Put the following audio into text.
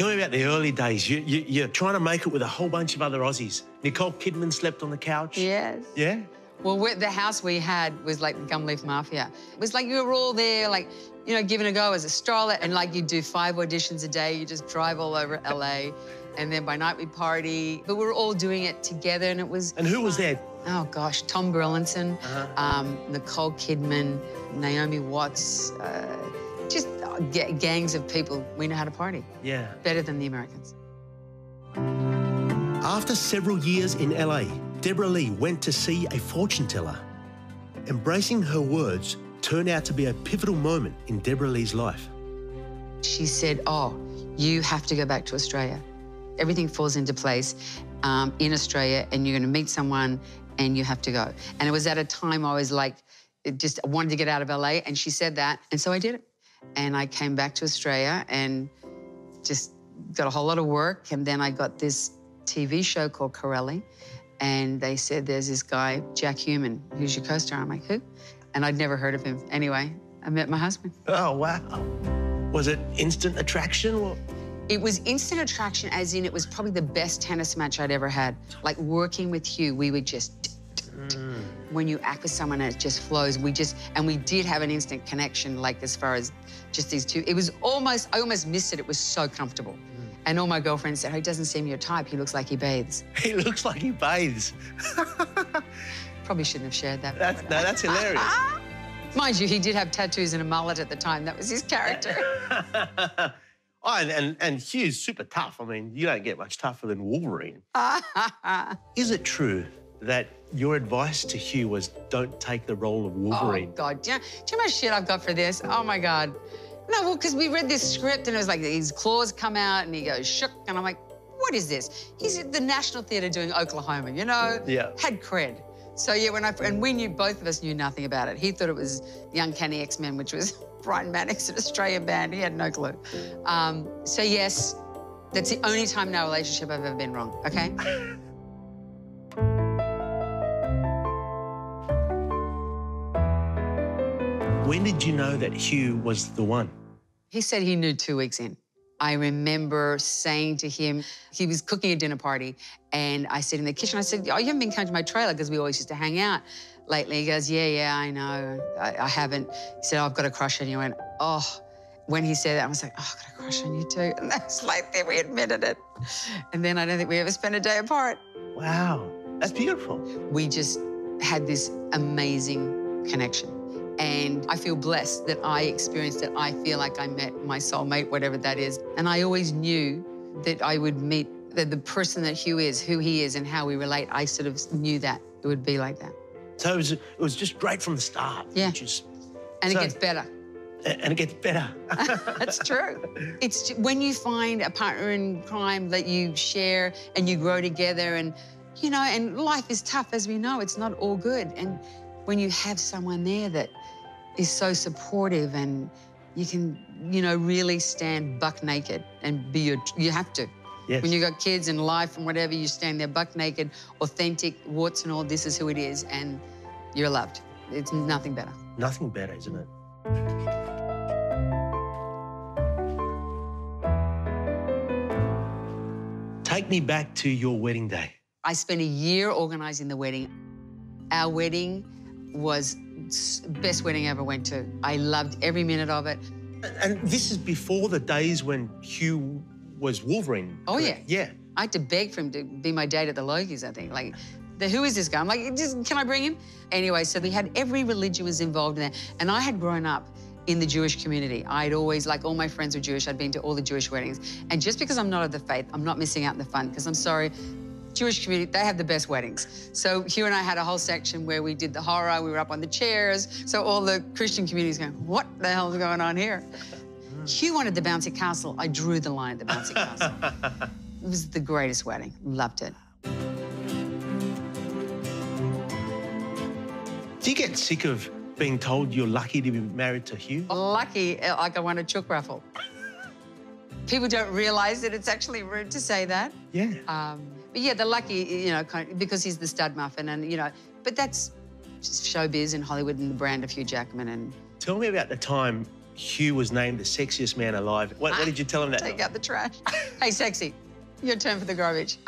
Tell me about the early days. You, you, you're trying to make it with a whole bunch of other Aussies. Nicole Kidman slept on the couch. Yes. Yeah? Well, we the house we had was like the Gumleaf Mafia. It was like you were all there, like, you know, giving a go as a stroller, and like you'd do five auditions a day. You just drive all over LA, and then by night we party. But we were all doing it together, and it was. And who was there? Oh gosh, Tom Burlinson, Uh-huh. um, Nicole Kidman, Naomi Watts, uh, just ga- gangs of people. We know how to party Yeah. better than the Americans. After several years in LA, Deborra-lee went to see a fortune teller. Embracing her words turned out to be a pivotal moment in Deborra-lee's life. she said, Oh, you have to go back to Australia. Everything falls into place um, in Australia, and you're going to meet someone, and you have to go. And it was at a time I was like, just I wanted to get out of LA, and she said that, and so I did it. And I came back to Australia and just got a whole lot of work, and then I got this TV show called Correlli, and they said there's this guy Jack Human who's your co-star. I'm like, who? And I'd never heard of him. Anyway, I met my husband. Oh, wow. Was it instant attraction? Or... It was instant attraction, as in it was probably the best tennis match I'd ever had. Like working with Hugh, we were just. Mm. When you act with someone and it just flows, we just, and we did have an instant connection, like as far as just these two. It was almost, I almost missed it. It was so comfortable. Mm. And all my girlfriends said, oh, he doesn't seem your type. He looks like he bathes. He looks like he bathes. Probably shouldn't have shared that. That's, no, that's hilarious. Mind you, he did have tattoos and a mullet at the time. That was his character. oh, and, and, and Hugh's super tough. I mean, you don't get much tougher than Wolverine. Is it true that your advice to Hugh was don't take the role of Wolverine? Oh, God. Do you, know, do you know how much shit I've got for this? Oh, my God. No, well, because we read this script and it was like his claws come out and he goes shook. And I'm like, what is this? He's at the National Theatre doing Oklahoma, you know? Yeah. Had cred. So, yeah, when I, and we knew, both of us knew nothing about it. He thought it was the Uncanny X-Men, which was Brian Mannix, an Australian band. He had no clue. Um, so, yes, that's the only time in our relationship I've ever been wrong, okay? When did you know that Hugh was the one? He said he knew two weeks in. I remember saying to him, he was cooking a dinner party, and I said in the kitchen, I said, Oh, you haven't been coming to my trailer because we always used to hang out lately. He goes, Yeah, yeah, I know. I, I haven't. He said, oh, I've got a crush on you. I went, Oh. When he said that, I was like, Oh, I've got a crush on you too. And that's like, then we admitted it. And then I don't think we ever spent a day apart. Wow, that's beautiful. We just had this amazing connection. And I feel blessed that I experienced it. I feel like I met my soulmate, whatever that is. And I always knew that I would meet the, the person that Hugh is, who he is, and how we relate. I sort of knew that it would be like that. So it was, it was just great from the start. Yeah. Which is, And So- it gets better. and it gets better. That's true. It's when you find a partner in crime that you share and you grow together, and you know, and life is tough, as we know. It's not all good, and when you have someone there that is so supportive and you can, you know, really stand buck naked and be your. You have to. Yes. When you've got kids and life and whatever, you stand there buck naked, authentic, warts and all. This is who it is, and you're loved. It's nothing better. Nothing better, isn't it? Take me back to your wedding day. I spent a year organizing the wedding. Our wedding was best wedding I ever went to. I loved every minute of it. And this is before the days when Hugh was Wolverine. Oh, correct? Yeah. I had to beg for him to be my date at the Logies, I think. Like, the, who is this guy? I'm like, just, can I bring him? Anyway, so they had every religion was involved in that. And I had grown up in the Jewish community. I'd always, like, all my friends were Jewish. I'd been to all the Jewish weddings. And just because I'm not of the faith, I'm not missing out on the fun, because I'm sorry, Jewish community, they have the best weddings. So Hugh and I had a whole section where we did the hora, we were up on the chairs. So all the Christian communities going, what the hell is going on here? Hugh wanted the bouncy castle. I drew the line at the bouncy castle. It was the greatest wedding. Loved it. Do you get sick of being told you're lucky to be married to Hugh? Lucky, like I won a chook raffle. People don't realize that it's actually rude to say that. Yeah. Um, but yeah, the lucky, you know, kind because he's the stud muffin, and you know, but that's just showbiz in Hollywood and the brand of Hugh Jackman. And Tell me about the time Hugh was named the sexiest man alive. What, what did you tell him that? Take out the trash. hey, sexy, your turn for the garbage.